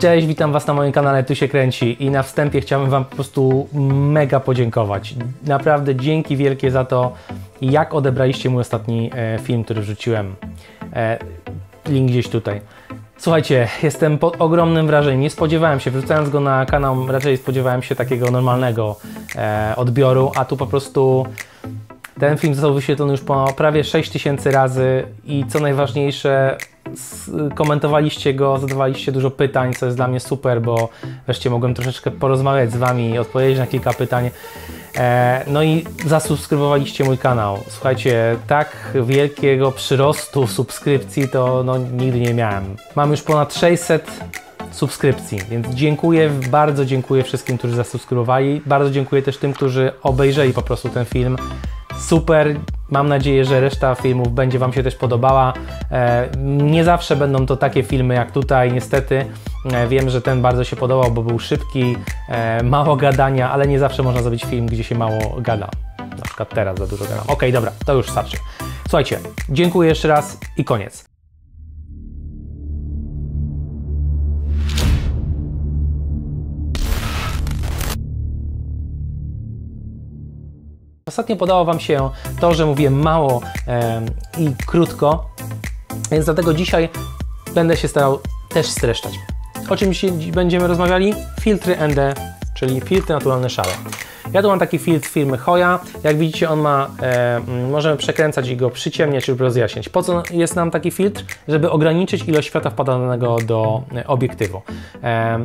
Cześć, witam Was na moim kanale Tu się kręci i na wstępie chciałbym Wam po prostu mega podziękować. Naprawdę dzięki wielkie za to, jak odebraliście mój ostatni e, film, który wrzuciłem. E, link gdzieś tutaj. Słuchajcie, jestem pod ogromnym wrażeniem. Nie spodziewałem się, wrzucając go na kanał, raczej spodziewałem się takiego normalnego e, odbioru, a tu po prostu ten film został wyświetlony już po prawie 6000 razy i co najważniejsze, komentowaliście go, zadawaliście dużo pytań, co jest dla mnie super, bo wreszcie mogłem troszeczkę porozmawiać z Wami i odpowiedzieć na kilka pytań. E, no i zasubskrybowaliście mój kanał. Słuchajcie, tak wielkiego przyrostu subskrypcji to no, nigdy nie miałem. Mam już ponad 600 subskrypcji, więc dziękuję, bardzo dziękuję wszystkim, którzy zasubskrybowali. Bardzo dziękuję też tym, którzy obejrzeli po prostu ten film super. Mam nadzieję, że reszta filmów będzie Wam się też podobała. E, nie zawsze będą to takie filmy jak tutaj, niestety. E, wiem, że ten bardzo się podobał, bo był szybki, e, mało gadania, ale nie zawsze można zrobić film, gdzie się mało gada. Na przykład teraz za dużo gadam. Ok, dobra, to już starczy. Słuchajcie, dziękuję jeszcze raz i koniec. Ostatnio podobało Wam się to, że mówiłem mało e, i krótko, więc dlatego dzisiaj będę się starał też streszczać. O czym będziemy rozmawiali? Filtry ND, czyli filtry naturalne szare. Ja tu mam taki filtr firmy Hoya. Jak widzicie, on ma, e, możemy przekręcać i go przyciemniać lub rozjaśniać. Po co jest nam taki filtr? Żeby ograniczyć ilość światła wpadanego do e, obiektywu. E,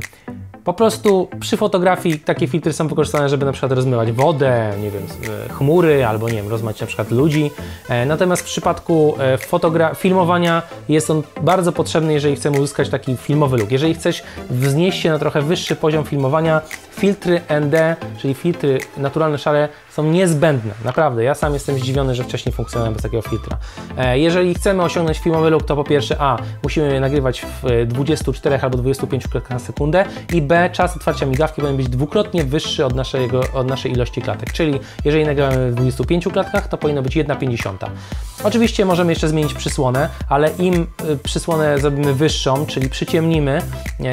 po prostu przy fotografii takie filtry są wykorzystane, żeby na przykład rozmywać wodę, nie wiem, e, chmury albo nie wiem, rozmywać na przykład ludzi. E, natomiast w przypadku e, filmowania jest on bardzo potrzebny, jeżeli chcemy uzyskać taki filmowy look. Jeżeli chcesz wznieść się na trochę wyższy poziom filmowania, filtry ND, czyli filtry naturalne szare są niezbędne. Naprawdę, ja sam jestem zdziwiony, że wcześniej funkcjonowałem bez takiego filtra. Jeżeli chcemy osiągnąć filmowy look, to po pierwsze A, musimy nagrywać w 24 albo 25 klatkach na sekundę i B, czas otwarcia migawki powinien być dwukrotnie wyższy od, od naszej ilości klatek. Czyli jeżeli nagramy w 25 klatkach, to powinno być 1,50. Oczywiście możemy jeszcze zmienić przysłonę, ale im y, przysłonę zrobimy wyższą, czyli przyciemnimy,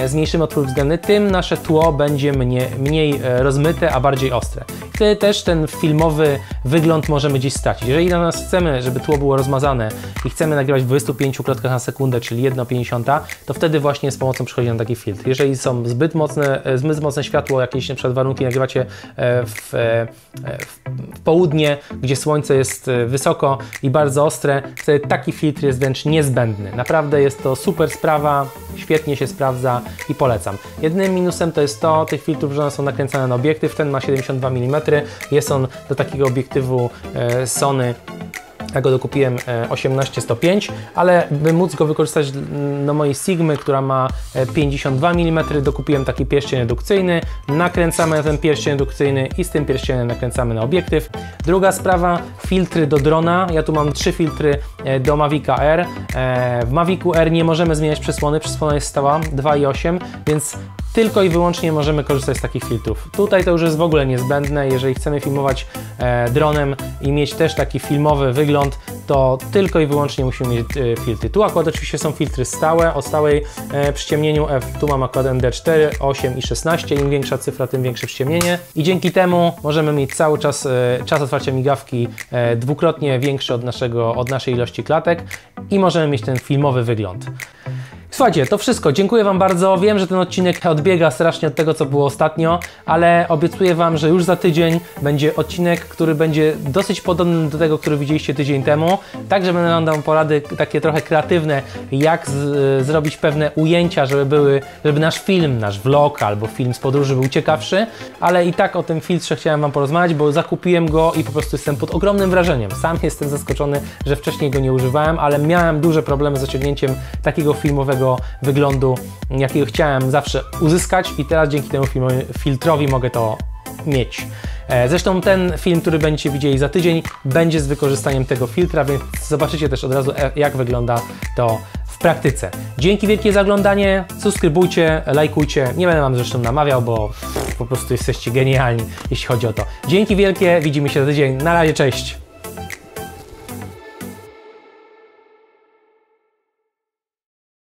zmniejszymy otwór względny, tym nasze tło będzie mniej, mniej e, rozmyte, a bardziej ostre. Wtedy też ten filmowy wygląd możemy gdzieś stracić. Jeżeli na nas chcemy, żeby tło było rozmazane i chcemy nagrywać w 25 klatkach na sekundę, czyli 1,50, to wtedy właśnie z pomocą przychodzi nam taki filtr. Jeżeli są zbyt mocne e, zbyt mocne światło, jakieś na przykład warunki nagrywacie e, e, w, w południe, gdzie słońce jest wysoko i bardzo ostre, wtedy taki filtr jest wręcz niezbędny. Naprawdę jest to super sprawa, świetnie się sprawdza i polecam. Jedynym minusem to jest to, tych filtrów, że one są nakręcane na obiektyw, ten ma 72 mm, jest on do takiego obiektywu Sony ja go dokupiłem 18-105, ale by móc go wykorzystać do mojej Sigmy, która ma 52 mm, dokupiłem taki pierścień redukcyjny, nakręcamy na ten pierścień redukcyjny i z tym pierścieniem nakręcamy na obiektyw. Druga sprawa, filtry do drona. Ja tu mam trzy filtry e, do Mavica R. E, w Mavicu R nie możemy zmieniać przesłony, przesłona jest stała 2,8, więc tylko i wyłącznie możemy korzystać z takich filtrów. Tutaj to już jest w ogóle niezbędne, jeżeli chcemy filmować e, dronem i mieć też taki filmowy wygląd, to tylko i wyłącznie musimy mieć e, filtry. Tu akurat oczywiście są filtry stałe, o stałej e, przyciemnieniu F, tu mam akurat ND4, 8 i 16, im większa cyfra, tym większe przyciemnienie i dzięki temu możemy mieć cały czas e, czas otwarcia migawki e, dwukrotnie większy od, naszego, od naszej ilości klatek i możemy mieć ten filmowy wygląd. Słuchajcie, to wszystko. Dziękuję Wam bardzo. Wiem, że ten odcinek odbiega strasznie od tego, co było ostatnio, ale obiecuję Wam, że już za tydzień będzie odcinek, który będzie dosyć podobny do tego, który widzieliście tydzień temu. Także będę Wam dał porady takie trochę kreatywne, jak z, zrobić pewne ujęcia, żeby były, żeby nasz film, nasz vlog albo film z podróży był ciekawszy, ale i tak o tym filtrze chciałem Wam porozmawiać, bo zakupiłem go i po prostu jestem pod ogromnym wrażeniem. Sam jestem zaskoczony, że wcześniej go nie używałem, ale miałem duże problemy z osiągnięciem takiego filmowego wyglądu, jakiego chciałem zawsze uzyskać i teraz dzięki temu filtrowi mogę to mieć. E, zresztą ten film, który będziecie widzieli za tydzień, będzie z wykorzystaniem tego filtra, więc zobaczycie też od razu, e, jak wygląda to w praktyce. Dzięki wielkie za oglądanie, subskrybujcie, lajkujcie. Nie będę Wam zresztą namawiał, bo po prostu jesteście genialni, jeśli chodzi o to. Dzięki wielkie, widzimy się za tydzień. Na razie, cześć!